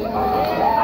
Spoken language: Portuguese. Amém.